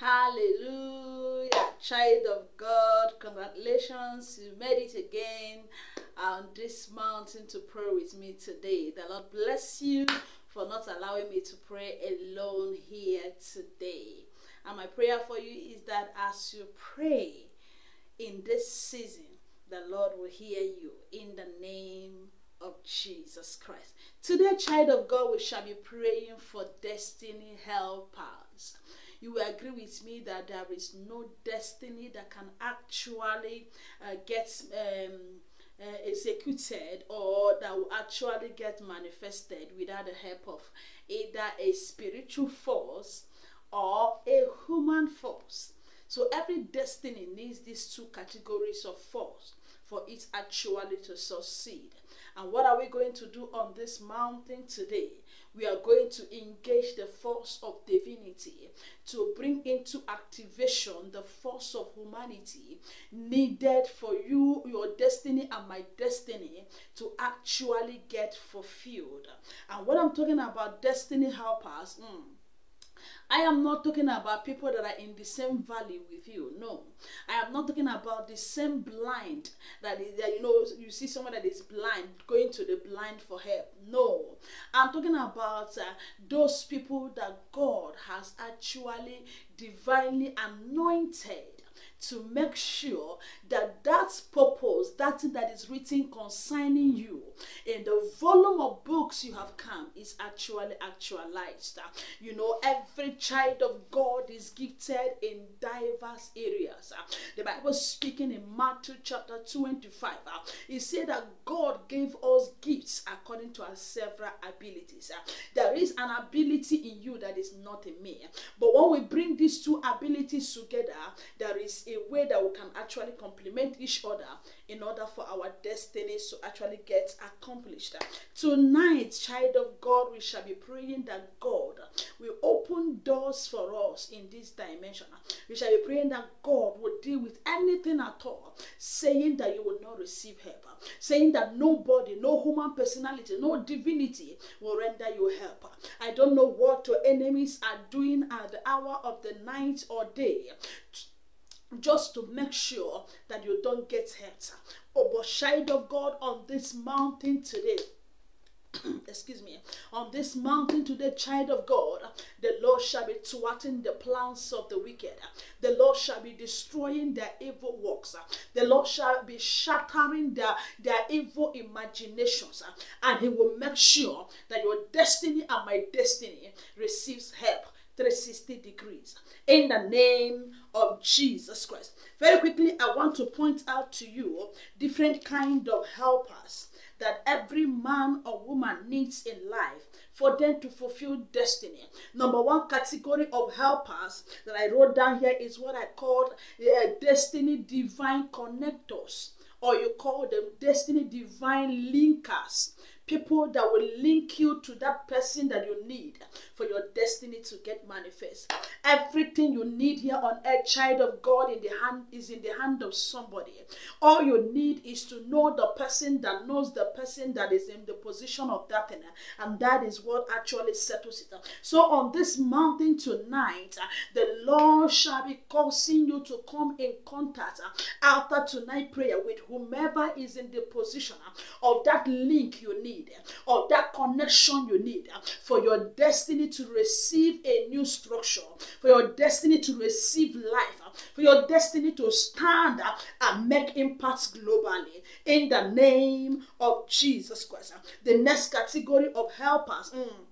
Hallelujah. Child of God, congratulations. You made it again on this mountain to pray with me today. The Lord bless you for not allowing me to pray alone here today. And my prayer for you is that as you pray in this season, the Lord will hear you in the name of Jesus Christ. Today, child of God, we shall be praying for destiny helpers. You will agree with me that there is no destiny that can actually uh, get um, uh, executed or that will actually get manifested without the help of either a spiritual force or a human force. So every destiny needs these two categories of force for it actually to succeed. And what are we going to do on this mountain today? We are going to engage the force of divinity to bring into activation the force of humanity needed for you, your destiny, and my destiny to actually get fulfilled. And when I'm talking about destiny helpers, mm, I am not talking about people that are in the same valley with you. No. I am not talking about the same blind that you know you see someone that is blind going to the blind for help. No. I'm talking about uh, those people that God has actually divinely anointed to make sure that that purpose, that thing that is written concerning you in the volume of books you have come is actually actualized. You know, every child of God is gifted in diverse areas. The Bible speaking in Matthew chapter 25, it said that God gave us gifts according to our several abilities. There is an ability in you that is not in me. But when we bring these two abilities together, there is a way that we can actually complement each other in order for our destinies to actually get accomplished. Tonight, child of God, we shall be praying that God will open doors for us in this dimension. We shall be praying that God will deal with anything at all, saying that you will not receive help, saying that nobody, no human personality, no divinity will render you help. I don't know what your enemies are doing at the hour of the night or day just to make sure that you don't get hurt. Oh, but child of God on this mountain today, excuse me, on this mountain today, child of God, the Lord shall be thwarting the plans of the wicked. The Lord shall be destroying their evil works. The Lord shall be shattering their, their evil imaginations. And He will make sure that your destiny and my destiny receives help 360 degrees in the name of Jesus Christ. Very quickly, I want to point out to you different kind of helpers that every man or woman needs in life for them to fulfill destiny. Number one category of helpers that I wrote down here is what I called uh, destiny divine connectors, or you call them destiny divine linkers people that will link you to that person that you need for your destiny to get manifest. Everything you need here on earth, child of God, in the hand is in the hand of somebody. All you need is to know the person that knows the person that is in the position of that thing, and that is what actually settles it. So on this mountain tonight, the Lord shall be causing you to come in contact after tonight prayer with whomever is in the position of that link you need need or that connection you need for your destiny to receive a new structure, for your destiny to receive life, for your destiny to stand and make impacts globally in the name of Jesus Christ. The next category of helpers. Mm,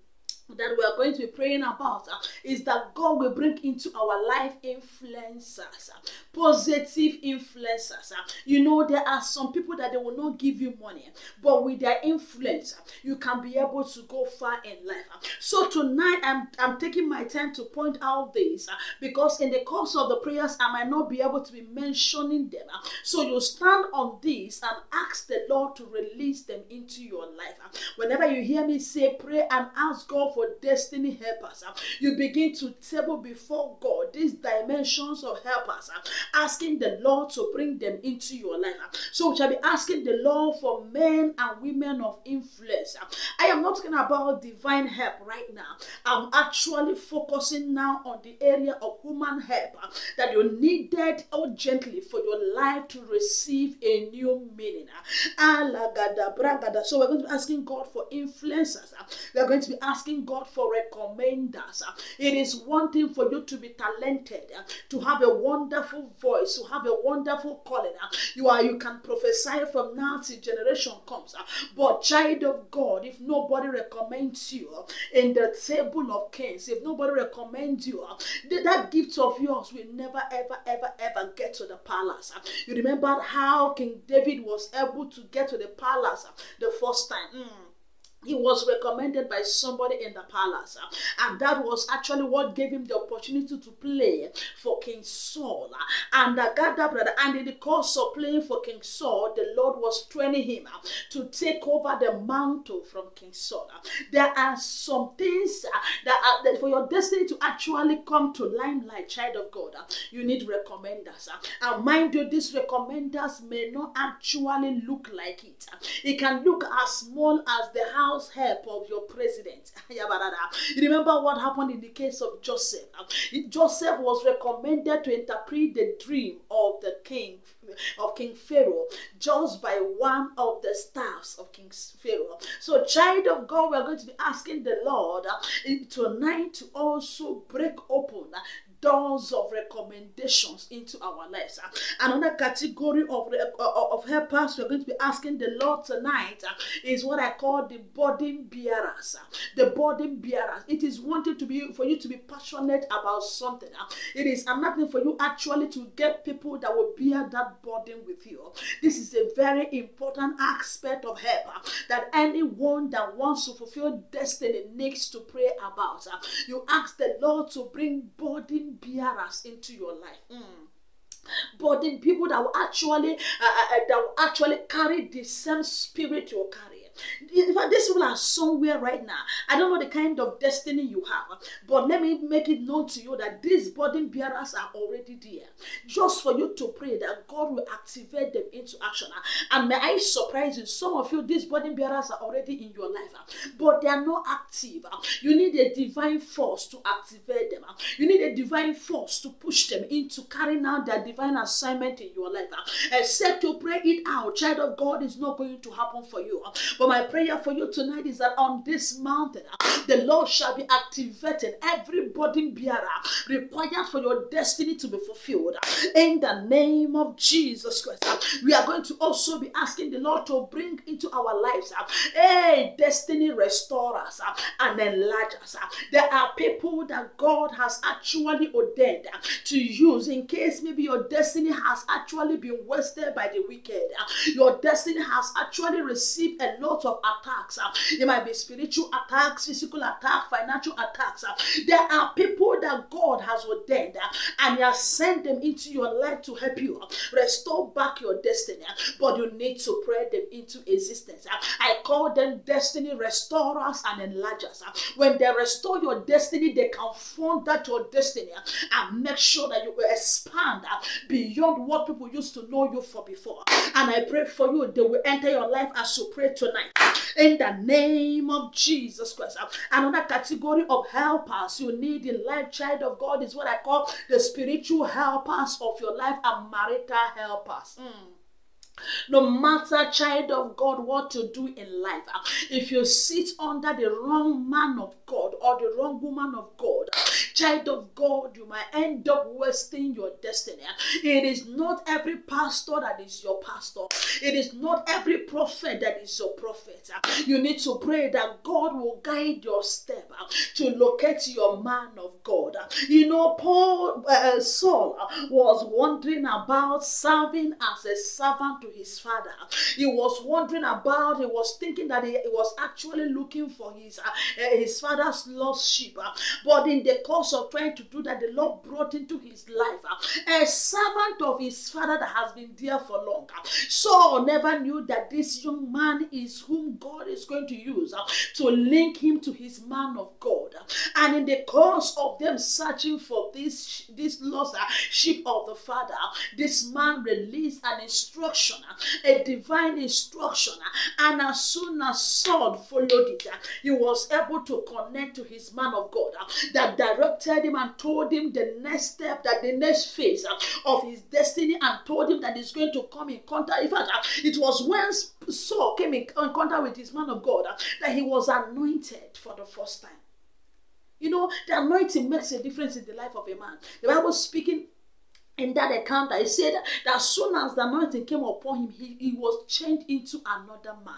that we are going to be praying about uh, is that God will bring into our life influencers, uh, positive influencers. Uh. You know, there are some people that they will not give you money, but with their influence, uh, you can be able to go far in life. Uh. So tonight, I'm, I'm taking my time to point out this uh, because in the course of the prayers, I might not be able to be mentioning them. So you stand on this and ask the Lord to release them into your life. Whenever you hear me say, pray and ask God for destiny helpers. You begin to table before God these dimensions of helpers, asking the Lord to bring them into your life. So we shall be asking the Lord for men and women of influence. I am not talking about divine help right now. I'm actually focusing now on the area of human help that you needed urgently for your life to receive a new meaning. So we're going to be asking God for influencers. We are going to be asking God for recommenders. It is one thing for you to be talented, to have a wonderful voice, to have a wonderful calling. You are you can prophesy from now till generation comes. But child of God, if nobody recommends you in the table of kings, if nobody recommends you, that gift of yours will never ever ever ever get to the palace. You remember how King David was able to get to the palace the first time. Mm he was recommended by somebody in the palace. And that was actually what gave him the opportunity to play for king saul. And uh, God, brother and in the course of playing for king saul the lord was training him to take over the mantle from king saul. There are some things that, are, that for your destiny to actually come to limelight child of god you need recommenders. And mind you these recommenders may not actually look like it. It can look as small as the house house help of your president. remember what happened in the case of Joseph? Joseph was recommended to interpret the dream of the king of King Pharaoh just by one of the staffs of King Pharaoh. So, child of God, we're going to be asking the Lord uh, tonight to also break open doors of recommendations into our lives. Another category of, uh, of helpers we're going to be asking the Lord tonight uh, is what I call the burden bearers. The burden bearers. It is wanted to be for you to be passionate about something. It is another for you actually to get people that will bear that burden with you. This is a very important aspect of help that anyone that wants to fulfill destiny needs to pray about. You ask the Lord to bring burden burden bearers into your life. Mm burden people that will actually uh, uh, uh, that will actually carry the same spirit you carry in fact, these people are somewhere right now. I don't know the kind of destiny you have, but let me make it known to you that these burden bearers are already there. Just for you to pray that God will activate them into action. And may I surprise you, some of you, these burden bearers are already in your life, but they are not active. You need a divine force to activate them. You need a divine force to push them into carrying out their divine assignment in your life. Except to pray it out, child of God is not going to happen for you. But my prayer for you tonight is that on this mountain, the Lord shall be activated. every burden bearer required for your destiny to be fulfilled. In the name of Jesus Christ, we are going to also be asking the Lord to bring into our lives a destiny restorers and enlargers. There are people that God has actually ordained to use in case maybe your destiny has actually been wasted by the wicked. Your destiny has actually received a lot of attacks. Ah. Uh, it might be spiritual attacks, physical attacks, financial attacks. Uh, there are people that God has ordained uh, and He has sent them into your life to help you restore back your destiny. But you need to pray them into existence. I call them destiny restorers and enlargers. When they restore your destiny, they confront that your destiny and make sure that you will expand beyond what people used to know you for before. And I pray for you, they will enter your life as you pray tonight in the name of Jesus Christ. Another category of helpers you need in life, child of God, is what I call the spiritual helpers of your life and marital helpers. Mm. No matter, child of God, what to do in life, if you sit under the wrong man of God or the wrong woman of God, child of God, you might end up wasting your destiny. It is not every pastor that is your pastor, it is not every prophet that is your prophet. You need to pray that God will guide your step to locate your man of God. You know, Paul uh, Saul was wondering about serving as a servant to his father. He was wondering about, he was thinking that he, he was actually looking for his, uh, uh, his father's lost sheep. Uh, but in the course of trying to do that, the Lord brought into his life uh, a servant of his father that has been there for long. Saul never knew that this young man is whom God is going to use uh, to link him to his man of God. And in the course of them searching for this, this lost uh, sheep of the father, this man released an instruction, a divine instruction. And as soon as Saul followed it, he was able to connect to his man of God that directed him and told him the next step, that the next phase of his destiny, and told him that he's going to come in contact. In fact, it was when Saul came in contact with his man of God that he was anointed for the first time. You know, the anointing makes a difference in the life of a man. The Bible speaking in that account, I said that as soon as the anointing came upon him, he, he was changed into another man.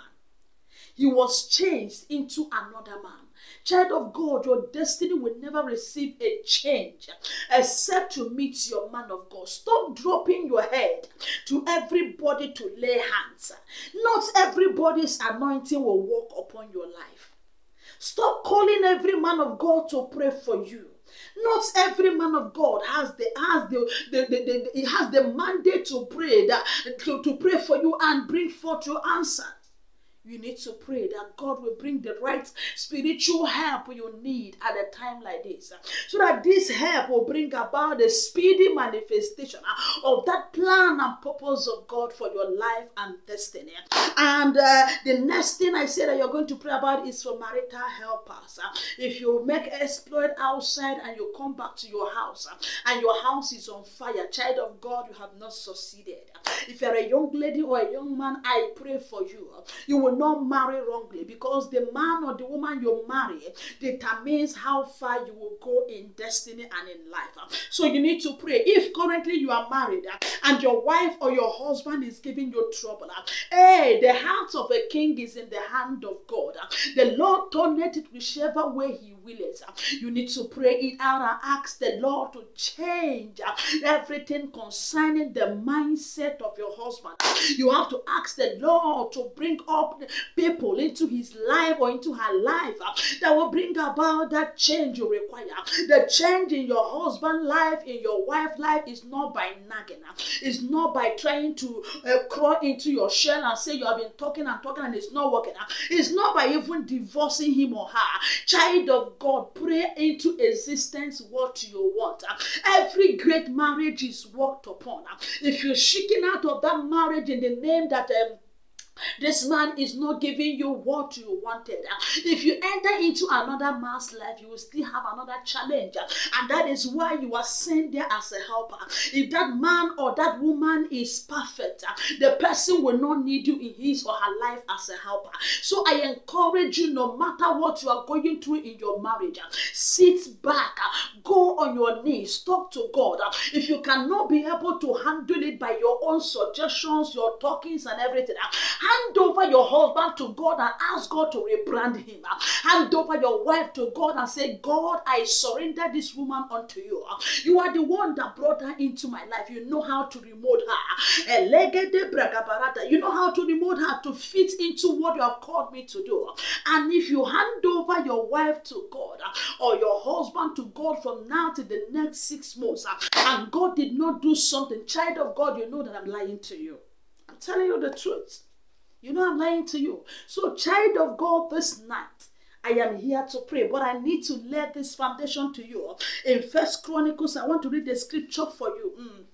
He was changed into another man. Child of God, your destiny will never receive a change except to meet your man of God. Stop dropping your head to everybody to lay hands. Not everybody's anointing will walk upon your life. Stop calling every man of God to pray for you. Not every man of God has the has the, the, the, the, has the mandate to pray that to, to pray for you and bring forth your answer. You need to pray that God will bring the right spiritual help you need at a time like this. So that this help will bring about the speedy manifestation of that plan and purpose of God for your life and destiny. And uh, the next thing I say that you're going to pray about is for marital helpers. If you make exploit outside and you come back to your house and your house is on fire, child of God, you have not succeeded. If you're a young lady or a young man, I pray for you. You will not marry wrongly because the man or the woman you marry determines how far you will go in destiny and in life. So you need to pray. If currently you are married and your wife or your husband is giving you trouble, hey, the heart of a king is in the hand of God. The Lord turneth it whichever way He wills. You need to pray it out and ask the Lord to change everything concerning the mindset of your husband. You have to ask the Lord to bring up people into his life or into her life uh, that will bring about that change you require. The change in your husband life, in your wife life is not by nagging. Uh, it's not by trying to uh, crawl into your shell and say you have been talking and talking and it's not working. Uh, it's not by even divorcing him or her. Child of God, pray into existence what you want. Every great marriage is worked upon. If you're shaking out of that marriage in the name that um, this man is not giving you what you wanted. If you enter into another man's life, you will still have another challenge. And that is why you are sent there as a helper. If that man or that woman is perfect, the person will not need you in his or her life as a helper. So I encourage you, no matter what you are going through in your marriage, sit back, go on your knees, talk to God. If you cannot be able to handle it by your own suggestions, your talkings, and everything, Hand over your husband to God and ask God to rebrand him. Hand over your wife to God and say, God, I surrender this woman unto you. You are the one that brought her into my life. You know how to remold her. You know how to remold her to fit into what you have called me to do. And if you hand over your wife to God or your husband to God from now to the next six months, and God did not do something, child of God, you know that I'm lying to you. I'm telling you the truth. You know I'm lying to you. So, child of God, this night, I am here to pray, but I need to lay this foundation to you. In First Chronicles, I want to read the scripture for you. Mm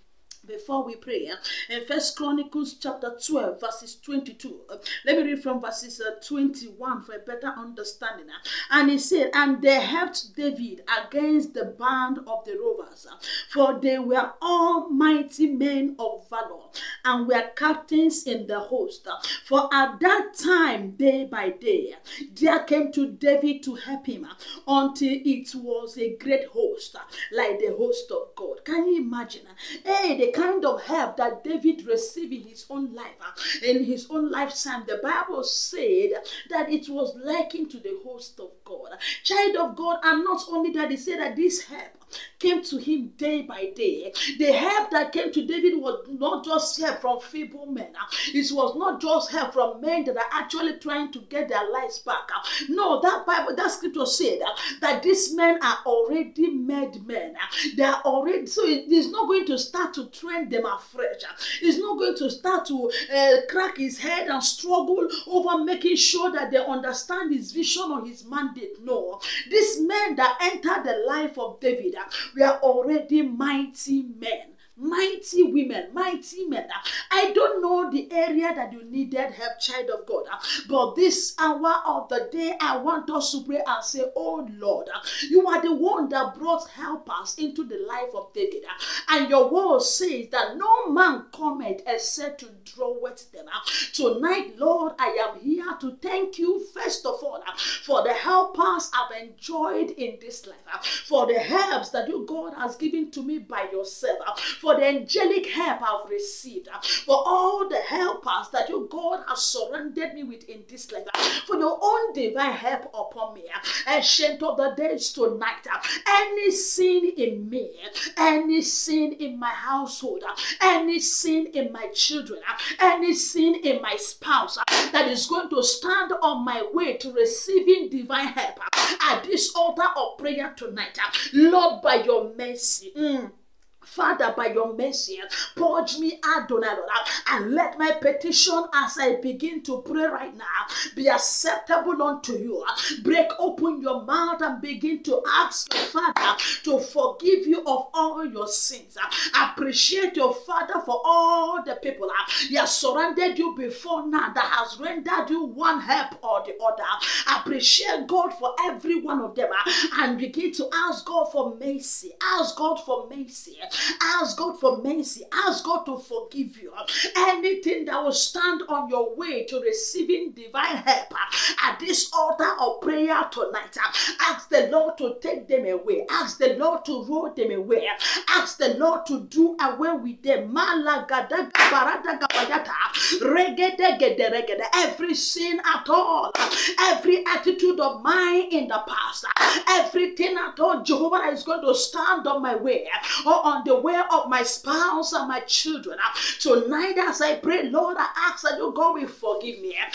before we pray eh, in first chronicles chapter 12 verses 22 eh, let me read from verses uh, 21 for a better understanding and he said and they helped david against the band of the rovers for they were all mighty men of valor and were captains in the host for at that time day by day there came to david to help him until it was a great host like the host of god. Can you imagine hey kind of help that David received in his own life, uh, in his own lifetime, the Bible said that it was likened to the host of God. Child of God, and not only that, he said that this help came to him day by day. The help that came to David was not just help from feeble men. Uh, it was not just help from men that are actually trying to get their lives back. Uh. No, that Bible, that scripture said uh, that these men are already made men. They are already, so it is not going to start to train them afresh. He's not going to start to uh, crack his head and struggle over making sure that they understand his vision or his mandate. No, these men that entered the life of David we are already mighty men mighty women, mighty men. I don't know the area that you needed help, child of God, but this hour of the day, I want us to pray and say, Oh Lord, you are the one that brought helpers into the life of David, and your word says that no man cometh except to draw with them. Tonight, Lord, I am here to thank you first of all for the helpers I've enjoyed in this life, for the helps that you God has given to me by yourself for the angelic help I've received, uh, for all the helpers that you, God, has surrounded me with in this life, uh, for your own divine help upon me. Uh, Ancient of the days tonight, any sin in me, any sin in my household, any sin in my children, any sin in my spouse that is going to stand on my way to receiving divine help at this altar of prayer tonight, Lord, by your mercy. Mm, Father, by your mercy, purge me, Adonai, Lord, and let my petition as I begin to pray right now be acceptable unto you. Break open your mouth and begin to ask your Father to forgive you of all your sins. Appreciate your Father for all the people He has surrounded you before now that has rendered you one help or the other. Appreciate God for every one of them and begin to ask God for mercy. Ask God for mercy. Ask God for mercy. Ask God to forgive you. Anything that will stand on your way to receiving divine help at this altar of prayer tonight, ask the Lord to take them away. Ask the Lord to roll them away. Ask the Lord to do away with them. Every sin at all, every attitude of mine in the past, everything at all, Jehovah is going to stand on my way or on the way of my spouse and my children. Uh, tonight, as I pray, Lord, I ask that you go will forgive me. Uh,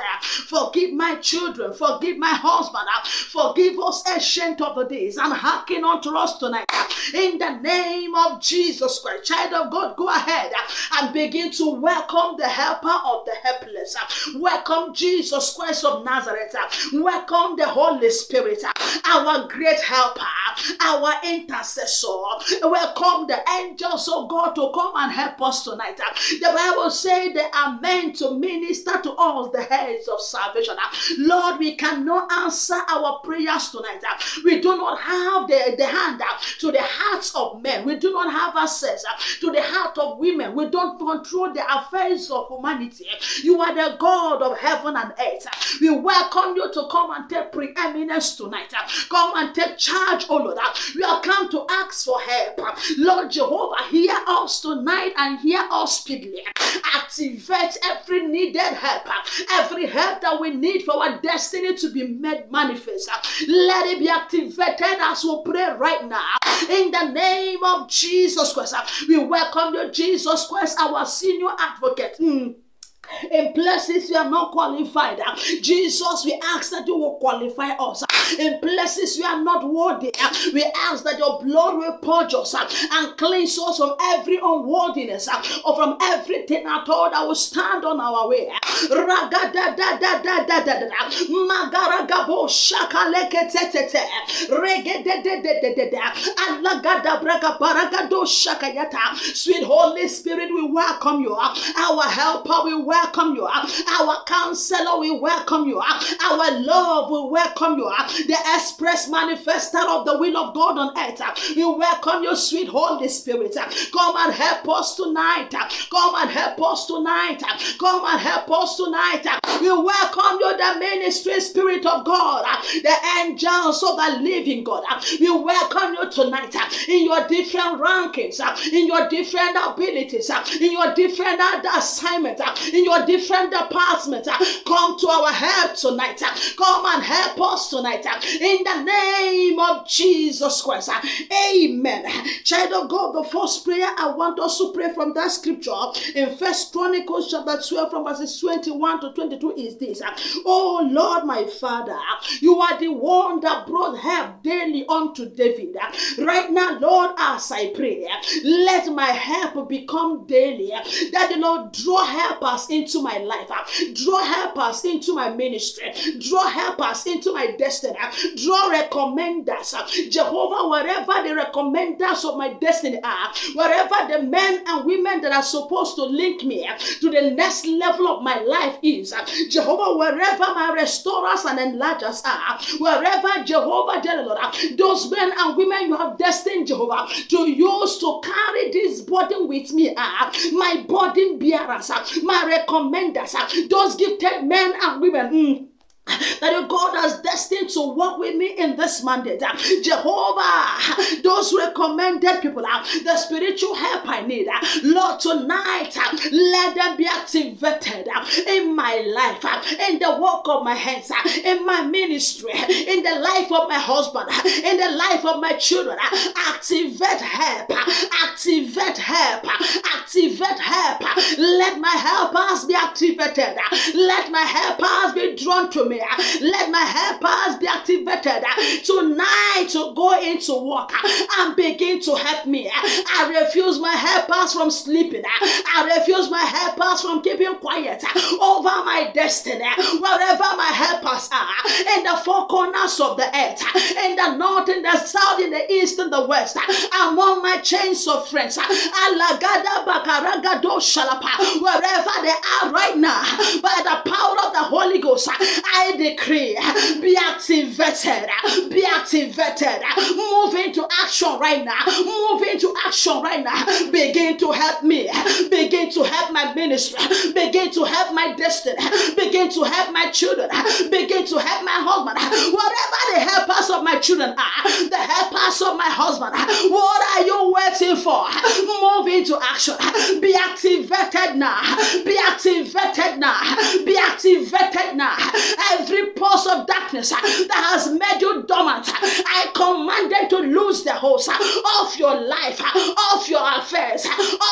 uh, forgive my children, forgive my husband, forgive us, ancient of the days, and hearken unto us tonight. In the name of Jesus Christ, child of God, go ahead and begin to welcome the helper of the helpless. Welcome Jesus Christ of Nazareth. Welcome the Holy Spirit, our great helper our intercessor. Welcome the angels of God to come and help us tonight. The Bible says they are meant to minister to us the heads of salvation. Lord, we cannot answer our prayers tonight. We do not have the, the hand to the hearts of men. We do not have access to the heart of women. We don't control the affairs of humanity. You are the God of heaven and earth. We welcome you to come and take preeminence tonight. Come and take charge, oh Lord. We have come to ask for help. Lord Jehovah, hear us tonight and hear us speedily. Activate every needed help, every help that we need for our destiny to be made manifest. Let it be activated as we pray right now. In the name of Jesus Christ, we welcome you, Jesus Christ, our senior advocate. Mm in places we are not qualified. Jesus, we ask that you will qualify us. In places we are not worthy, we ask that your blood will purge us and cleanse us from every unworthiness or from everything at all that will stand on our way. Magaragabo. Alagada braga baragado shakayata. Sweet Holy Spirit, we welcome you. Our helper, we welcome you. Our counselor will welcome you. Our love will welcome you. The express manifester of the will of God on earth. We welcome you, sweet Holy Spirit. Come and help us tonight. Come and help us tonight. Come and help us tonight. We welcome you, the ministry spirit of God, the angels of the living God. We welcome you tonight in your different rankings, in your different abilities, in your different assignments, in your different departments. Come to our help tonight. Come and help us tonight. In the name of Jesus Christ. Amen. Child of God, the first prayer I want us to pray from that scripture in First Chronicles chapter 12 from verses 21 to 22 is this. Oh Lord, my Father, you are the one that brought help daily unto David. Right now, Lord, as I pray, let my help become daily. That the Lord draw helpers into my life, draw helpers into my ministry, draw helpers into my destiny, draw recommenders. Jehovah, wherever the recommenders of my destiny are, wherever the men and women that are supposed to link me to the next level of my life is, Jehovah, wherever my restorers and enlargers are, wherever Jehovah, dear Lord, those men and women you have destined, Jehovah, to use to carry this burden with me are my burden bearers, my recommenders, those gifted men and women. Mm that God has destined to work with me in this mandate. Uh, Jehovah, those recommended people, uh, the spiritual help I need, uh, Lord, tonight, let them be activated in my life, in the work of my hands, in my ministry, in the life of my husband, in the life of my children. Activate help, activate help, activate help. Let my helpers be activated. Let my helpers be drawn to me. Let my helpers be activated tonight to go into work and begin to help me. I refuse my helpers from sleeping. I refuse my helpers from keeping quiet over my destiny. Wherever my helpers are, in the four corners of the earth, in the north, in the south, in the east, in the west, among my chains of friends, Alagada Bakaragado Shalapa, wherever they are right now, by the power of the Holy Ghost, I decree be activated, be activated, move into action right now, move into action right now. Begin to help me, begin to help my ministry, begin to help my destiny, begin to help my children, begin to help my husband. Whatever the helpers of my children are, the helpers of my husband, what are you waiting for? Move into action, be activated now, be activated now, be activated now. Every pulse of darkness uh, that has made you dormant, uh, I command them to lose the hold uh, of your life, of your affairs,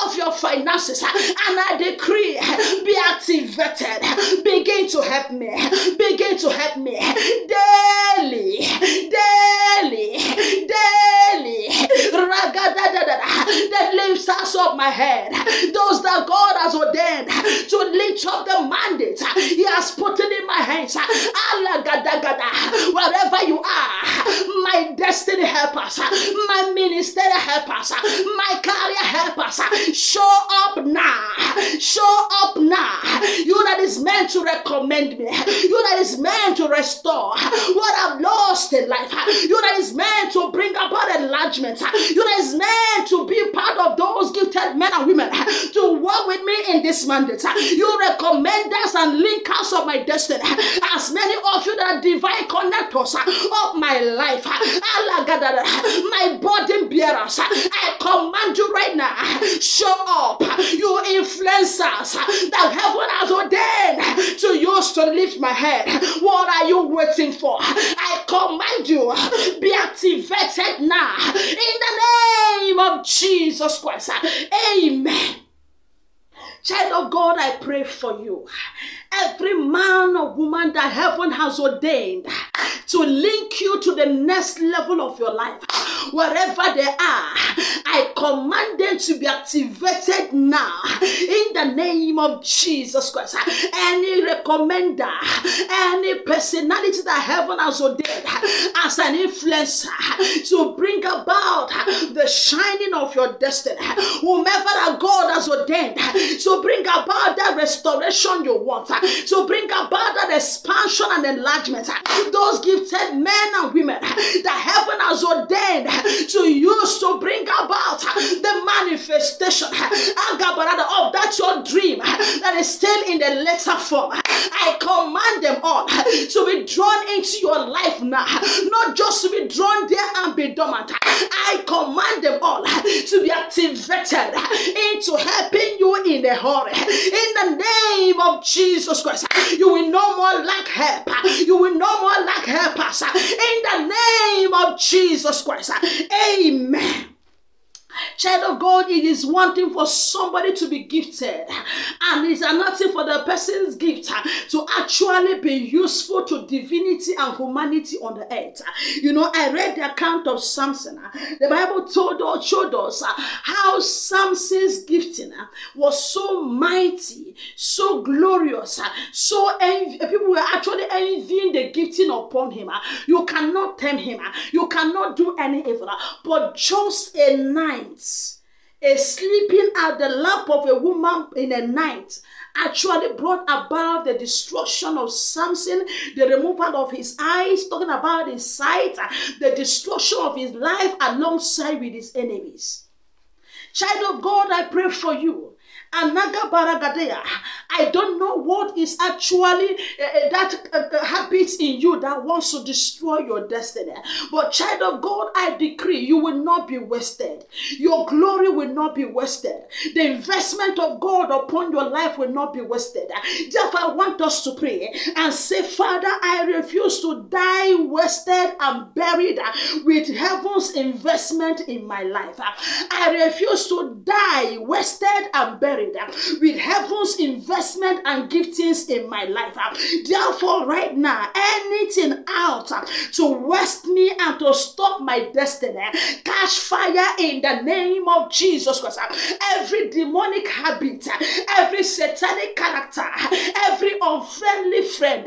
of your finances, and I decree be activated. Begin to help me. Begin to help me daily, daily, daily. That lifts us up my head. Those that God has ordained to lift up the mandate He has put it in my hands. Wherever you are, my destiny helpers, my ministerial helpers, my career helpers, show up now. Show up now. You that is meant to recommend me. You that is meant to restore what I've lost in life. You that is meant to bring about enlargement. You that is meant to be part of those gifted men and women to work with me in this mandate. You recommend us and link us of my destiny. As many of you that divine connectors uh, of my life, uh, my burden bearers, uh, I command you right now, show up. You influencers that heaven has ordained to use to lift my head. What are you waiting for? I command you, be activated now in the name of Jesus Christ. Amen. Child of God, I pray for you. Every man or woman that heaven has ordained to link you to the next level of your life, wherever they are, I command them to be activated now in the name of Jesus Christ. Any recommender, any personality that heaven has ordained as an influencer to bring about the shining of your destiny, whomever that God has ordained to bring about that restoration you want, to bring about that expansion and enlargement, those gifted men and women that heaven has ordained to use to bring about the manifestation of that your dream that is still in the letter form. I command them all to be drawn into your life now, not just to be drawn there and be dormant. I command them all to be activated into helping you in a hurry. In the name of Jesus Christ, you will no more lack help. You will no more lack helpers. In the name of Jesus Christ, Amen. Child of God, it is one thing for somebody to be gifted, and it's another thing for the person's gift to actually be useful to divinity and humanity on the earth. You know, I read the account of Samson. The Bible told us, showed us how Samson's gifting was so mighty, so glorious, so envy. People were actually envying the gifting upon him. You cannot tame him. You cannot do any evil. But just a night a sleeping at the lap of a woman in a night actually brought about the destruction of Samson, the removal of his eyes, talking about his sight, the destruction of his life alongside with his enemies. Child of God, I pray for you Baragadea. I don't know what is actually uh, that uh, habit in you that wants to destroy your destiny. But child of God, I decree you will not be wasted. Your glory will not be wasted. The investment of God upon your life will not be wasted. Therefore, I want us to pray and say, Father, I refuse to die wasted and buried with heaven's investment in my life. I refuse to die wasted and buried with heaven's investment and giftings in my life. Therefore, right now, anything out to waste me and to stop my destiny, catch fire in the name of Jesus Christ. Every demonic habit, every satanic character, every unfriendly friend,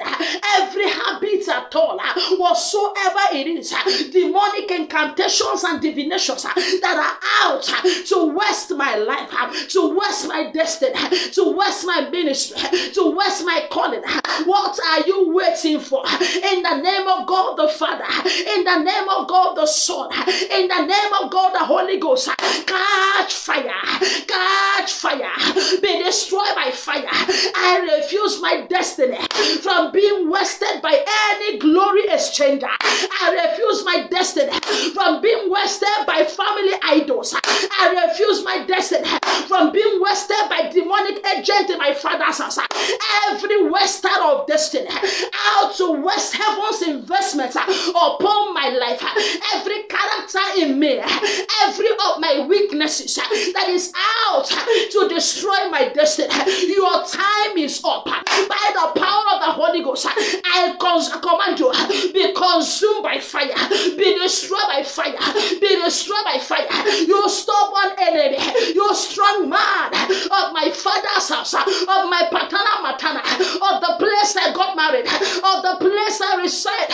every habit at all, whatsoever it is, demonic incantations and divinations that are out to waste my life, to waste my my destiny, to waste my ministry, to waste my calling. What are you waiting for? In the name of God the Father, in the name of God the Son, in the name of God the Holy Ghost, catch fire, catch fire, be destroyed by fire. I refuse my destiny from being wasted by any glory exchanger. I refuse my destiny from being wasted by family idols. I refuse my destiny from being wasted by demonic agent in my father's house. Every waster of destiny, out to waste heaven's investment upon my life. Every character in me, every of my weaknesses that is out to destroy my destiny. Your time is up. By the power of the Holy Ghost, I command you be consumed by fire, be destroyed by fire, be destroyed by fire. You stubborn enemy, you strong man, of my father's house, of my paternal matana, of the place I got married, of the place I reside,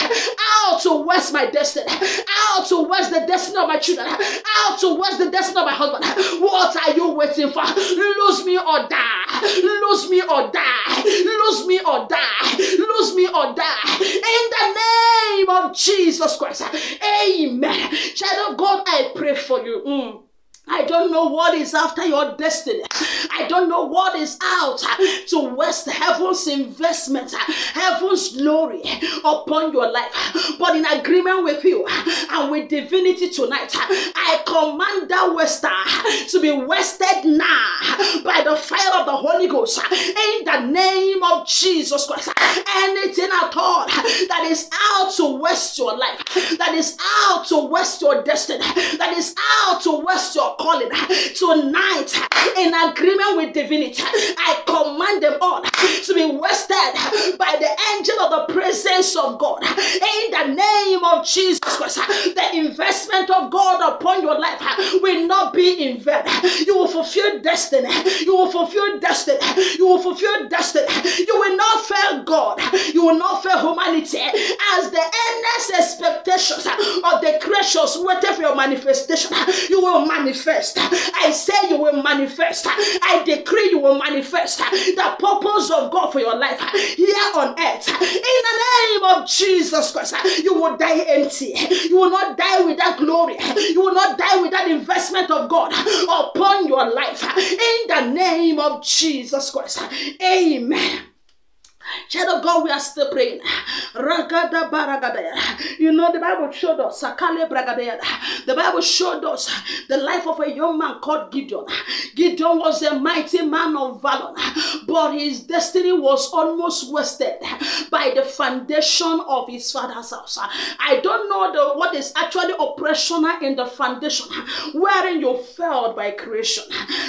out to west my destiny, out to west the destiny of my children, out to west the destiny of my husband. What are you waiting for? Lose me or die, lose me or die, lose me or die, lose me or die. In the name of Jesus Christ, amen. Child of God, I pray for you. Mm. I don't know what is after your destiny. I don't know what is out to waste heaven's investment, heaven's glory upon your life. But in agreement with you and with divinity tonight, I command that waster to be wasted now by the fire of the Holy Ghost in the name of Jesus Christ. Anything at all that is out to waste your life, that is out to waste your destiny, that is out to waste your calling tonight in agreement with divinity. I command them all to be wasted by the angel of the presence of God in the name of Jesus Christ. The investment of God upon your life will not be in vain. You will fulfill destiny. You will fulfill destiny. You will fulfill destiny. You will not fail God. You will not fail humanity as the endless expectations of the creatures waiting for your manifestation. You will manifest manifest. I say you will manifest. I decree you will manifest the purpose of God for your life here on earth. In the name of Jesus Christ, you will die empty. You will not die without glory. You will not die without investment of God upon your life. In the name of Jesus Christ. Amen. Child of God, we are still praying. Ragada baragadaya. You know, the Bible showed us, Sakale bragadaya. The Bible showed us the life of a young man called Gideon. Gideon was a mighty man of valor, but his destiny was almost wasted by the foundation of his father's house. I don't know the, what is actually operational in the foundation wherein you failed by creation.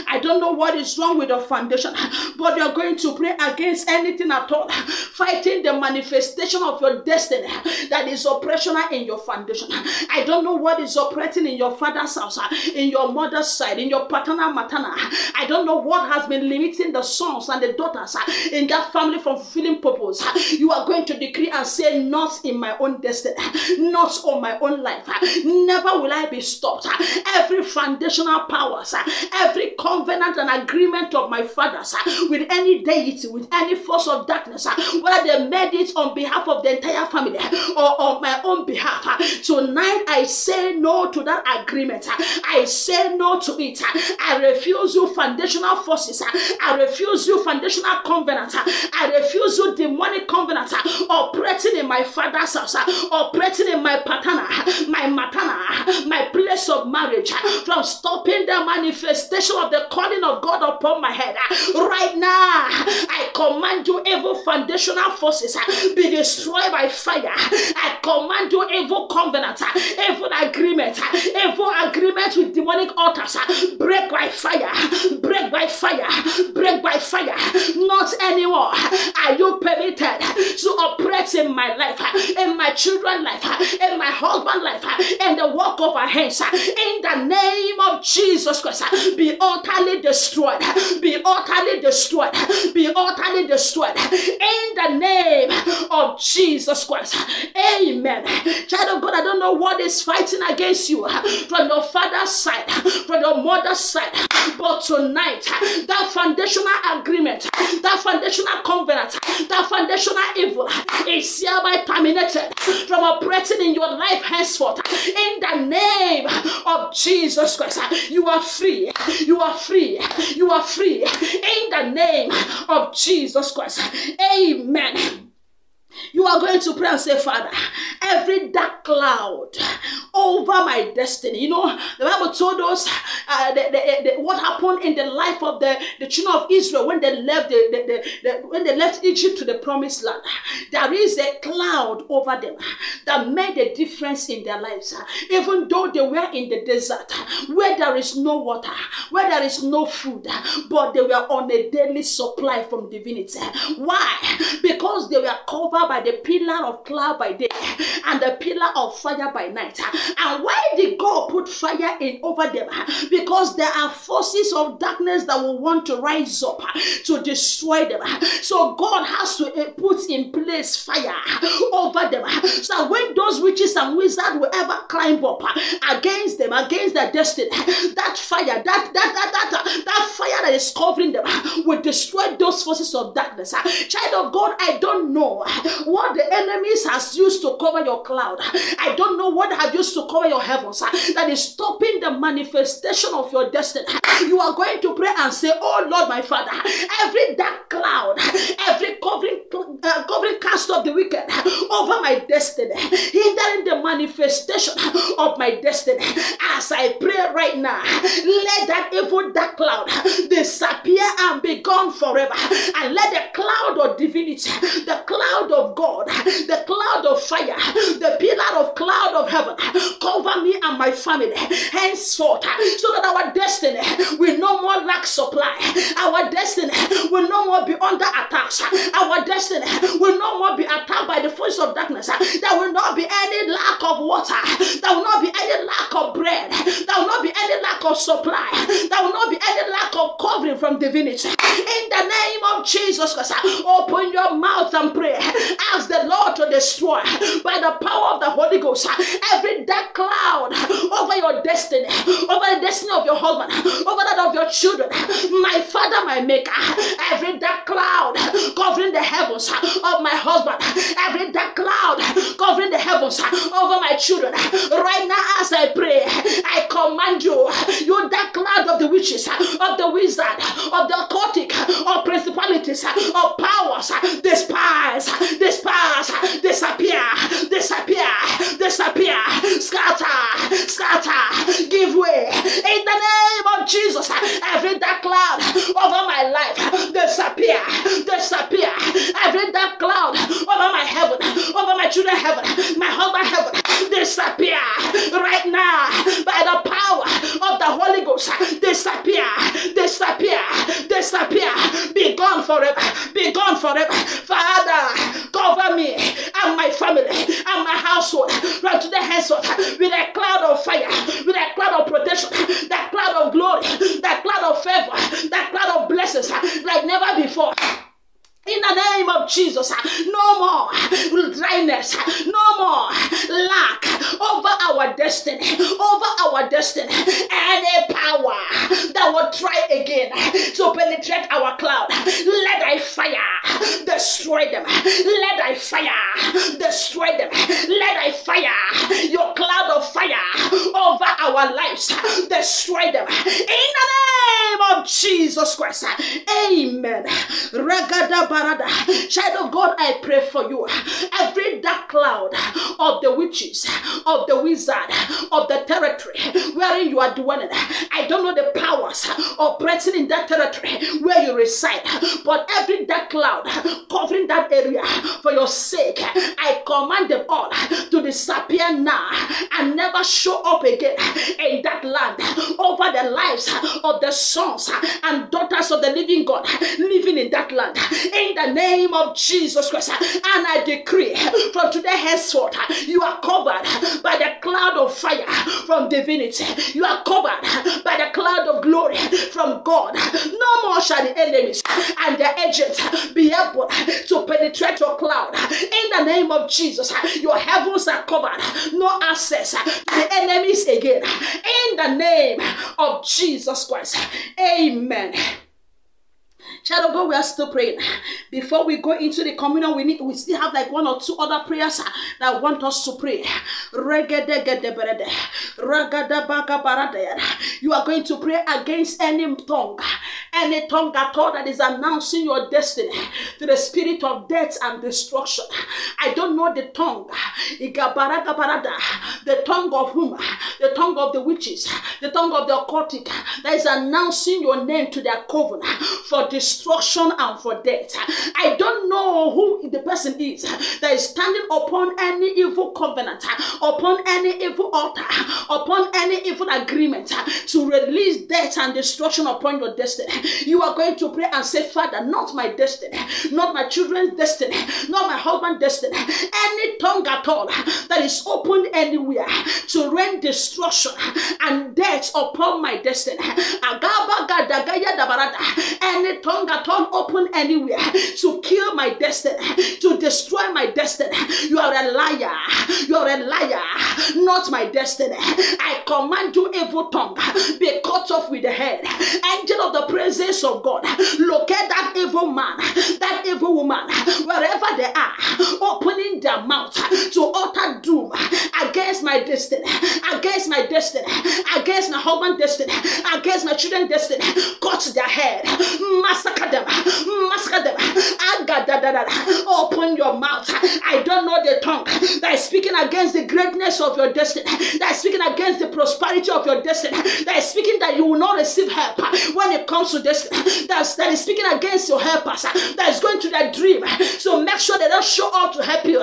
I don't know what is wrong with the foundation, but you're going to pray against anything at all fighting the manifestation of your destiny that is operational in your foundation. I don't know what is operating in your father's house, in your mother's side, in your paternal maternal. I don't know what has been limiting the sons and the daughters in that family from fulfilling purpose. You are going to decree and say, Not in my own destiny, not on my own life. Never will I be stopped. Every foundational powers, every covenant and agreement of my fathers with any deity, with any force of darkness, Uh, whether they made it on behalf of the entire family or on my own behalf. Uh, tonight, I say no to that agreement. Uh, I say no to it. I refuse you, foundational forces. I refuse you, foundational covenant. I refuse you, demonic covenant operating in my father's house, operating in my paternal, my maternal, my place of marriage, from stopping the manifestation of the calling of God upon my head. Right now, I command you, evil foundational forces uh, be destroyed by fire. I command you evil covenant, uh, evil agreement, uh, evil agreement with demonic altars. Break by fire, break by fire, break by fire. Not anymore are you permitted to operate in my life, in my children's life, in my husband's life, in the work of our hands. In the name of Jesus Christ, be utterly destroyed, be utterly destroyed, be utterly destroyed in the name of Jesus Christ. Amen. Child of God, I don't know what is fighting against you from your father's side, from your mother's side, but tonight, that foundational agreement, that foundational covenant, that foundational evil is hereby terminated from operating in your life henceforth. In the name of Jesus Christ, you are free. You are free. You are free. In the name of Jesus Christ. Amen. You are going to pray and say, Father, every dark cloud over my destiny. You know, the Bible told us uh, the, the, the, what happened in the life of the, the children of Israel when they left the, the, the, when they left Egypt to the promised land. There is a cloud over them that made a difference in their lives. Even though they were in the desert where there is no water, where there is no food, but they were on a daily supply from divinity. Why? Because they were covered by the pillar of cloud by day and the pillar of fire by night. And why did God put fire in over them? Because there are forces of darkness that will want to rise up to destroy them. So God has to eh, put in place fire over them. So when those witches and wizards will ever climb up against them, against their destiny, that fire, that that that that, that fire that is covering them will destroy those forces of darkness. Child of God, I don't know what the enemies has used to cover your cloud. I don't know what have used to cover your heavens that is stopping the manifestation of your destiny. You are going to pray and say, Oh Lord, my Father, every dark cloud, every covering uh, covering cast of the wicked over my destiny, hindering the manifestation of my destiny. As I pray right now, let that evil dark cloud disappear and be gone forever. And let the cloud of divinity, the cloud of God, the cloud of fire, the pillar of cloud of heaven cover me and my family henceforth ah, so that our destiny will no more lack supply. Our destiny will no more be under attack. Ah. Our destiny will no more be attacked by the force of darkness. Ah. There will not be any lack of water. There will not be any lack of bread. There will not be any lack of supply. There will not be any lack of covering from divinity. In the name of Jesus Christ, open your mouth and pray. Ask the Lord to destroy by the power of the Holy Ghost. Every dark cloud over your destiny, over the destiny of your husband, over that of your children. My Father, my Maker, every dark cloud covering the heavens of my husband, every dark cloud covering the heavens over my children. Right now, as I pray, I command you, you dark cloud of the witches, of the wizard, of the occultic, of principalities, of powers, despise, despise, disappear, disappear, disappear, scatter, scatter, give way. In the name of Jesus, every dark cloud over my life, disappear, disappear. Every dark cloud over my heaven, over my children heaven, my husband heaven, disappear right now by the power of the Holy Ghost. Disappear, disappear, disappear. Be gone forever, be gone forever. Father, cover me and my family and my household with a cloud of fire, with a cloud of protection, that cloud of glory, that cloud of favor, that cloud of blessings like never before. In the name of Jesus, no more dryness, no more lack over our destiny, over our destiny. Any power try again to penetrate our cloud, let thy fire destroy them. Let thy fire destroy them. Let thy fire, your cloud of fire over our lives, destroy them. In the name Jesus Christ, Amen. Child of God, I pray for you. Every dark cloud of the witches, of the wizard, of the territory wherein you are dwelling. I don't know the powers operating in that territory where you reside, but every dark cloud covering that area for your sake, I command them all to disappear now and never show up again in that land over the lives of the sons and daughters of the living God living in that land. In the name of Jesus Christ. And I decree from today henceforth, you are covered by the cloud of fire from divinity. You are covered by the cloud of glory from God. No more shall the enemies and the agents be able to penetrate your cloud. In the name of Jesus, your heavens are covered. No access to the enemies again. In the name of Jesus Christ. Amen. Amen. Child of God, we are still praying. Before we go into the communion, we need we still have like one or two other prayers uh, that want us to pray. You are going to pray against any tongue, any tongue at all that is announcing your destiny to the spirit of death and destruction. I don't know the tongue. The tongue of whom? The tongue of the witches, the tongue of the occultic that is announcing your name to their covenant for destruction and for death. I don't know who the person is that is standing upon any evil covenant, upon any evil altar, upon any evil agreement to release death and destruction upon your destiny. You are going to pray and say, Father, not my destiny, not my children's destiny, not my husband's destiny, any tongue at all that is opened anywhere to rain destruction and death upon my destiny. Any tongue at all open anywhere to kill my destiny, to destroy my destiny. You are a liar. You are a liar, not my destiny. I command you, evil tongue, be cut off with the head. Angel of the presence of God, locate that evil man, that evil woman, wherever they are, opening their mouth to utter doom against my destiny, against my destiny, against my husband's destiny, against my children's destiny. Cut their head, them. Open your mouth. I don't know the tongue that is speaking against the greatness of your destiny, that is speaking against the prosperity of your destiny, that is speaking that you will not receive help when it comes to destiny, that's, that is speaking against your helpers, that is going to that dream. So make sure they don't show up to help you.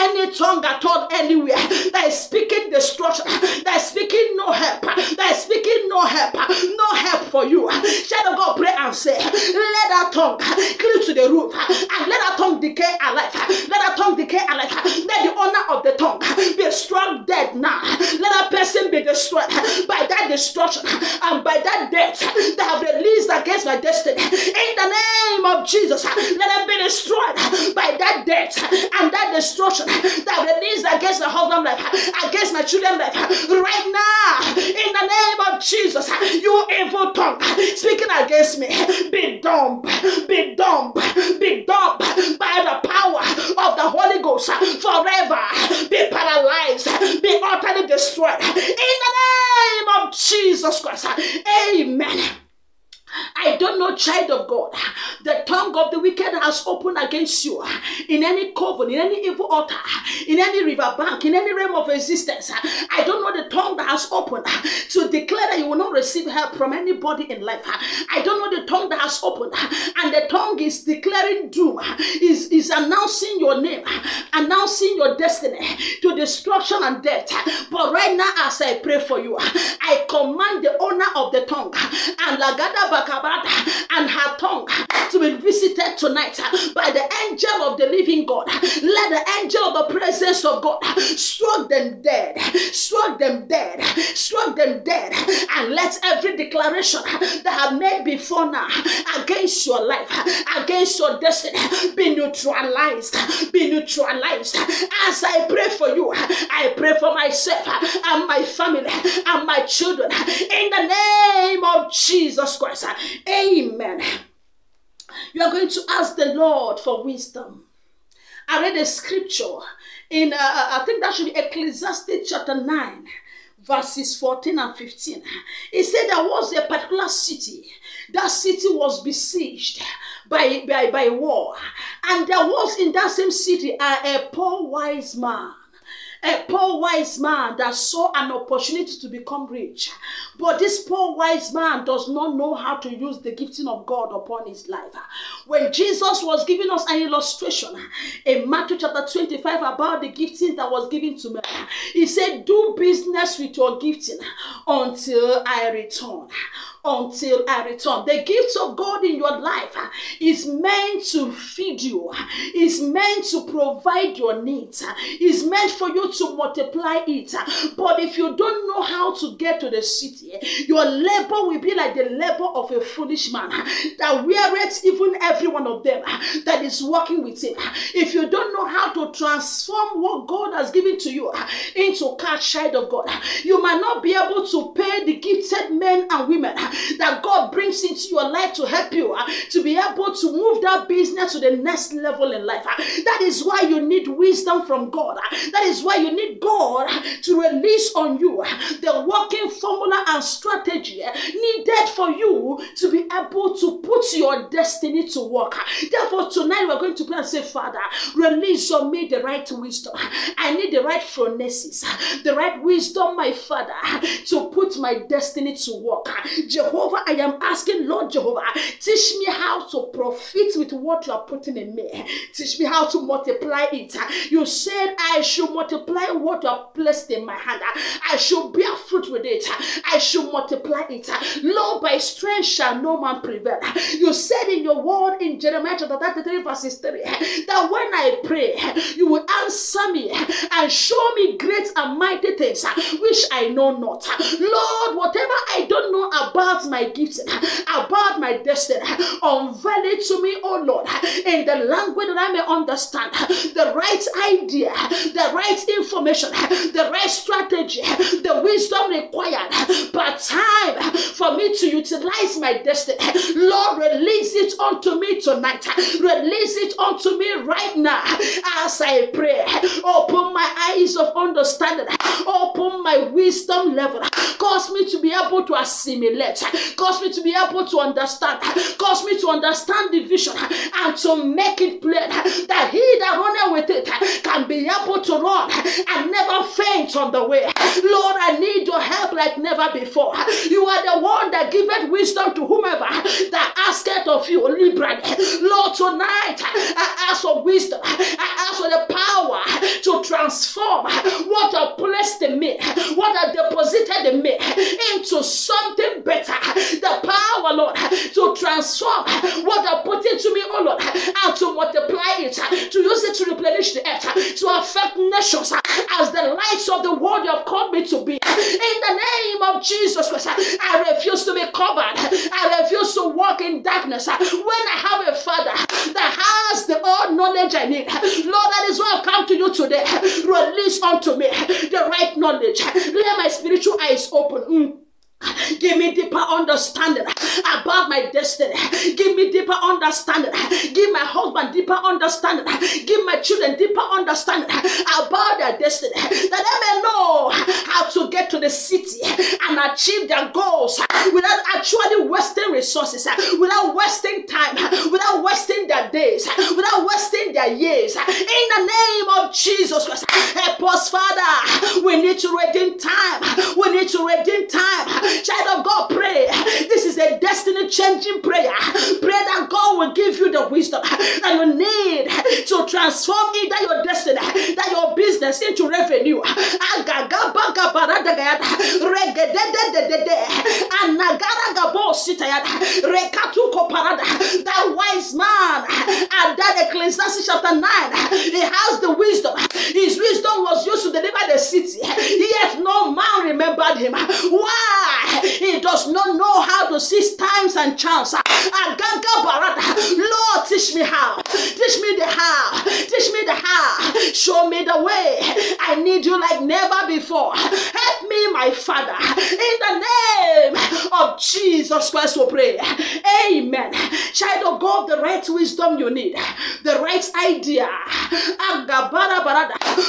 Any tongue at all, anywhere, that is speaking destruction, that is speaking no help, that is speaking no help, no help for you. Of God, pray and say, let that tongue cleave to the roof, and let that tongue decay alive. Let that tongue decay alive. Let the owner of the tongue be struck dead now. Let that person be destroyed by that destruction and by that death that have released against my destiny. In the name of Jesus, let them be destroyed by that death and that destruction that released against my husband life, against my children life. Right now, in the name of Jesus, you evil tongue speaking against me, be dumb, be dumb, be dumb by the power of the Holy Ghost forever. Be paralyzed, be utterly destroyed. In the name of Jesus Christ. Amen. I don't know, child of God. The tongue of the wicked has opened against you in any coven, in any evil altar, in any river bank, in any realm of existence. I don't know the tongue that has opened to declare that you will not receive help from anybody in life. I don't know the tongue that has opened, and the tongue is declaring doom, is, is announcing your name, announcing your destiny to destruction and death. But right now, as I pray for you, I command the owner of the tongue and Lagada and her tongue to be visited tonight by the angel of the living God. Let the angel of the presence of God struck them dead, struck them dead, struck them dead, and let every declaration that I made before now against your life, against your destiny, be neutralized, be neutralized. As I pray for you, I pray for myself and my family and my children in the name of Jesus Christ. Amen. You are going to ask the Lord for wisdom. I read a scripture in, uh, I think that should be Ecclesiastes chapter 9, verses 14 and 15. It said there was a particular city. That city was besieged by, by, by war. And there was in that same city a, a poor wise man a poor wise man that saw an opportunity to become rich. But this poor wise man does not know how to use the gifting of God upon his life. When Jesus was giving us an illustration in Matthew chapter 25 about the gifting that was given to me, he said, Do business with your gifting until I return until I return. The gifts of God in your life uh, is meant to feed you, uh, is meant to provide your needs, uh, is meant for you to multiply it. But if you don't know how to get to the city, your labor will be like the labor of a foolish man that weareth even every one of them that is working with him. If you don't know how to transform what God has given to you into cash child of God, you might not be able to pay the gifted men and women that God brings into your life to help you uh, to be able to move that business to the next level in life. Uh, that is why you need wisdom from God. Uh, that is why you need God uh, to release on you uh, the working formula and strategy uh, needed for you to be able to put your destiny to work. Therefore, tonight we're going to pray and say, Father, release on me the right wisdom. I need the right phronesis, the right wisdom, my Father, to put my destiny to work. Jehovah, I am asking, Lord Jehovah, teach me how to profit with what you are putting in me. Teach me how to multiply it. You said I should multiply what you have placed in my hand. I should bear fruit with it. I should multiply it. Lord, by strength shall no man prevail. You said in your word in Jeremiah chapter 33, verses 3, that when I pray, you will answer me and show me great and mighty things which I know not. Lord, whatever I don't know about my gifts, about my destiny. Unveil it to me, oh Lord, in the language that I may understand the right idea, the right information, the right strategy, the wisdom required, but time for me to utilize my destiny. Lord, release it unto me tonight. Release it unto me right now as I pray. Open my eyes of understanding. Open my wisdom level. Cause me to be able to assimilate. Cause me to be able to understand. Cause me to understand the vision and to make it plain that he that runneth with it can be able to run and never faint on the way. Lord, I need your help like never before. You are the one that giveth wisdom to whomever that asketh of you liberally. Lord, tonight I ask for wisdom. I ask for the power to transform what are placed in me, what are deposited in me into something better. The power, Lord, to transform what are put into me, oh Lord, and to multiply it, to use it to replenish the earth, to affect nations as the lights of the world you have called me to be. In the name of Jesus Christ, I refuse to be covered. I refuse to walk in darkness. When I have a father that has the all knowledge I need. Lord, that is why I've come to you today. Release unto me the right knowledge. Let my spiritual eyes open. Mm. Give me deeper understanding about my destiny. Give me deeper understanding. Give my husband deeper understanding. Give my children deeper understanding about their destiny. That they may know how to get to the city and achieve their goals without actually wasting resources, without wasting time, without wasting their days, without wasting their years. In the name of Jesus Christ, help us, Father. We need to redeem time. We need to redeem time Child of God, pray. This is a destiny changing prayer. Pray that God will give you the wisdom that you need to transform either your destiny, that your business into revenue. That wise man and that Ecclesiastes chapter 9, he has the wisdom. His wisdom was used to deliver the city, yet no man remembered him. Why? He does not know how to seize times and chance. Lord, teach me how. Teach me the how. Teach me the how. Show me the way. I need you like never before. Help me, my Father. In the name of Jesus Christ, we pray. Amen. Child of God, the right wisdom you need, the right idea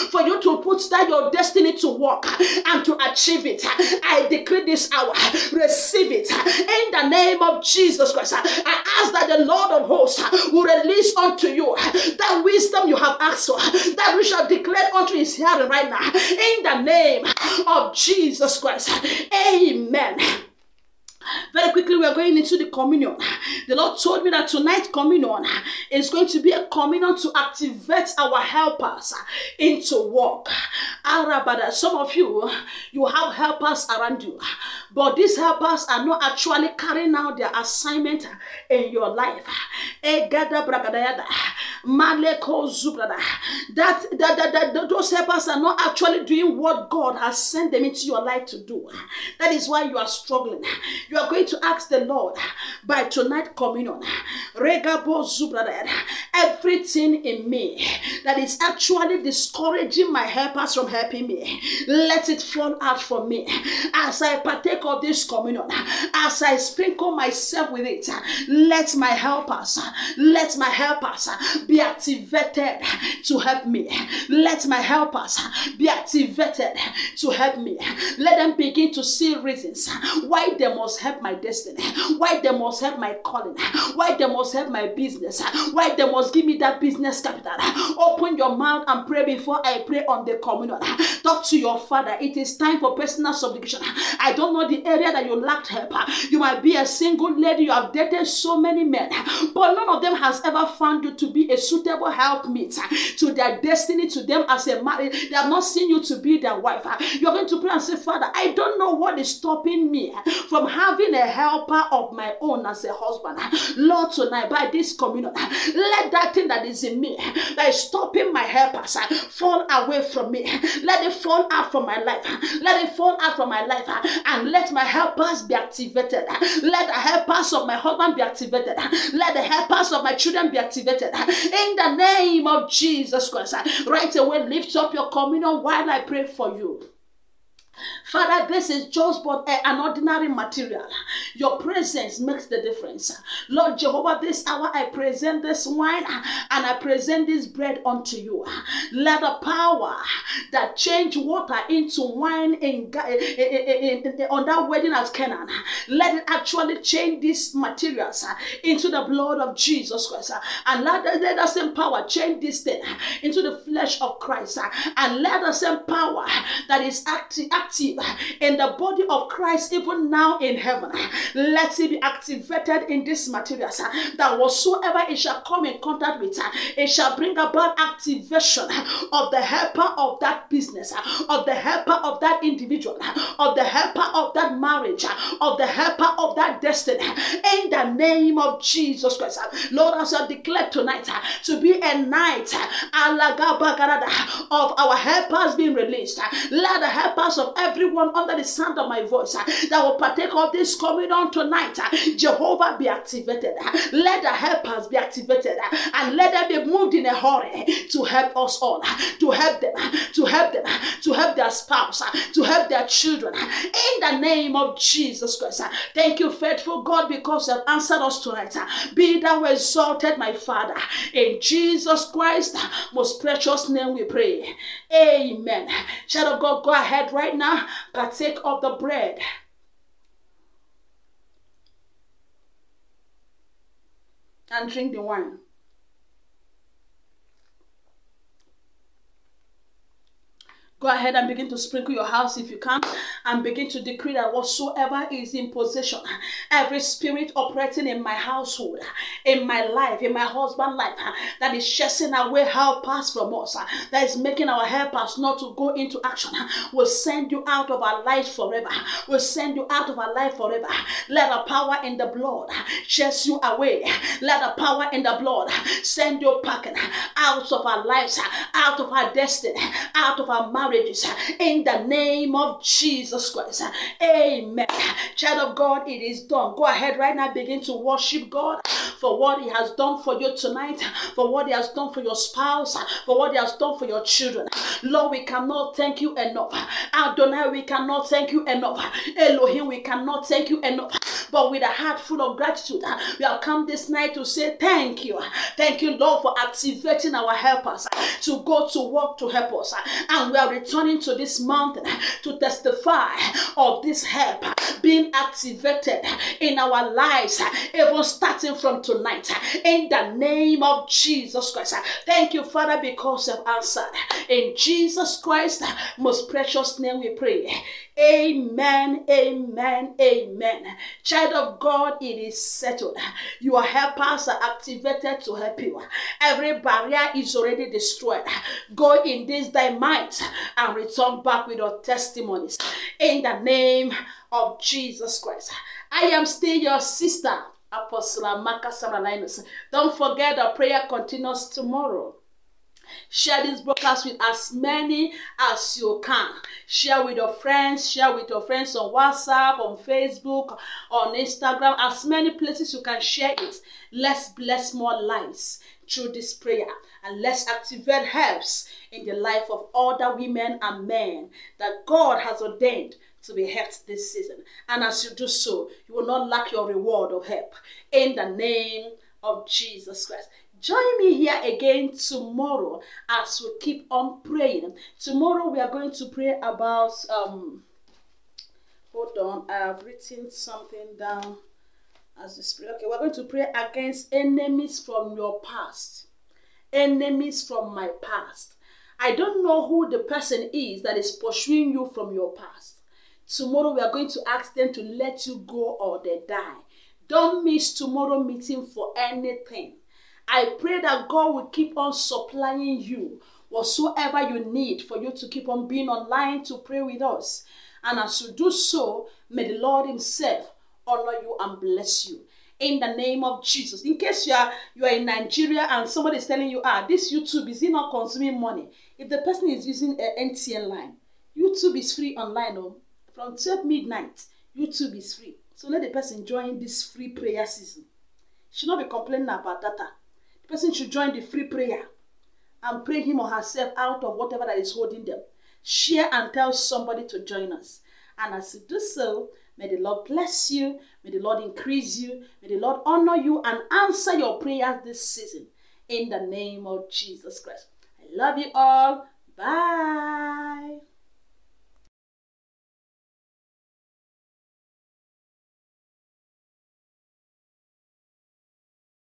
for you to put that your destiny to work and to achieve it. I decree this hour, receive it in the name of Jesus Christ. I ask that the Lord of hosts will release unto you that wisdom you have asked for, that we shall declare unto his hearing right now in the name of Jesus Christ. Amen. Very quickly, we are going into the communion. The Lord told me that tonight communion is going to be a communion to activate our helpers into work. Arabada, some of you, you have helpers around you, but these helpers are not actually carrying out their assignment in your life. Eh, that, that, that, that those helpers are not actually doing what God has sent them into your life to do. That is why you are struggling. You are going to ask the Lord by tonight communion, everything in me that is actually discouraging my helpers from helping me, let it fall out from me. As I partake of this communion, as I sprinkle myself with it, let my helpers, let my helpers be activated to help me. Let my helpers be activated to help me. Let them begin to see reasons why they must help my destiny, why they must help my calling, why they must help my business, why they must give me that business capital. Open your mouth and pray before I pray on the communion. Talk to your father. It is time for personal subjugation. I don't know the area that you lacked help. You might be a single lady, you have dated so many men, but none of them has ever found you to be a suitable helpmeet to their destiny, to them as a married. They have not seen you to be their wife. You're going to pray and say, Father, I don't know what is stopping me from having a helper of my own as a husband. Lord, tonight, by this communion, let that thing that is in me that is stopping my helpers fall away from me. Let it fall out from my life. Let it fall out from my life and let my helpers be activated. Let the helpers of my husband be activated. Let the helpers of my children be activated. In the name of Jesus Christ, right away, lift up your communion while I pray for you. Father, this is just but an ordinary material. Your presence makes the difference. Lord Jehovah, this hour I present this wine uh, and I present this bread unto you. Let the power that change water into wine in, in, eh, eh, eh, in, in on that wedding at Canaan, let it actually change these materials uh, into the blood of Jesus Christ. Uh, and let, let the same power change this thing into the flesh of Christ. Uh, and let the same power that is active, in the body of Christ, even now in heaven. Let it be activated in this materials uh, that whatsoever it shall come in contact with, uh, it shall bring about activation of the helper of that business, of the helper of that individual, of the helper of that marriage, of the helper of that destiny. In the name of Jesus Christ, Lord, as I declare tonight to be a night of our helpers being released. Let the helpers of everyone under the sound of my voice uh, that will partake of this coming on tonight, uh, Jehovah be activated. Let the helpers be activated uh, and let them be moved in a hurry to help us all, uh, to help them, to help them, to help their spouse, to help their children. In the name of Jesus Christ. Thank you, faithful God, because you have answered us tonight. Be thou exalted, my Father. In Jesus Christ, most precious name we pray. Amen. Child of God, go ahead right now, partake of the bread. And drink the wine. Go ahead and begin to sprinkle your house if you can and begin to decree that whatsoever is in possession, every spirit operating in my household, in my life, in my husband's life, that is chasing away helpers from us, that is making our help us not to go into action, will send you out of our life forever. Will send you out of our life forever. Let the power in the blood chase you away. Let the power in the blood send your packing out of our lives, out of our destiny, out of our marriage marriages in the name of Jesus Christ. Amen. Child of God, it is done. Go ahead right now, begin to worship God for what He has done for you tonight, for what He has done for your spouse, for what He has done for your children. Lord, we cannot thank you enough. Adonai, we cannot thank you enough. Elohim, we cannot thank you enough. But with a heart full of gratitude, uh, we have come this night to say thank you. Uh, thank you, Lord, for activating our helpers uh, to go to work to help us. And we are returning to this mountain to testify of this help being activated in our lives, even starting from tonight. In the name of Jesus Christ. Thank you, Father, because you've answered. In Jesus Christ, most precious name we pray. Amen, amen, amen. Of God, it is settled. Your helpers are activated to help you. Every barrier is already destroyed. Go in this thy might and return back with your testimonies. In the name of Jesus Christ. I am still your sister, Apostle Amaka Saralinus. Don't forget the prayer continues tomorrow. Share this broadcast with as many as you can. Share with your friends. Share with your friends on WhatsApp, on Facebook, on Instagram. As many places you can share it. Let's bless more lives through this prayer. And let's activate helps in the life of other women and men that God has ordained to be helped this season. And as you do so, you will not lack your reward of help. In the name of Jesus Christ. Join me here again tomorrow as we keep on praying. Tomorrow we are going to pray about um hold on, I've written something down as the spirit. Okay, we're going to pray against enemies from your past. Enemies from my past. I don't know who the person is that is pursuing you from your past. Tomorrow we are going to ask them to let you go or they die. Don't miss tomorrow meeting for anything. I pray that God will keep on supplying you whatsoever you need for you to keep on being online to pray with us. And as you do so, may the Lord Himself honor you and bless you. In the name of Jesus. In case you are you are in Nigeria and somebody is telling you, ah, this YouTube is it not consuming money? If the person is using an MTN line, YouTube is free online. Oh, from 12 midnight, YouTube is free. So let the person join this free prayer season. Should not be complaining about data person should join the free prayer and pray him or herself out of whatever that is holding them. Share and tell somebody to join us. And as you do so, may the Lord bless you, may the Lord increase you, may the Lord honor you and answer your prayers this season in the name of Jesus Christ. I love you all. Bye.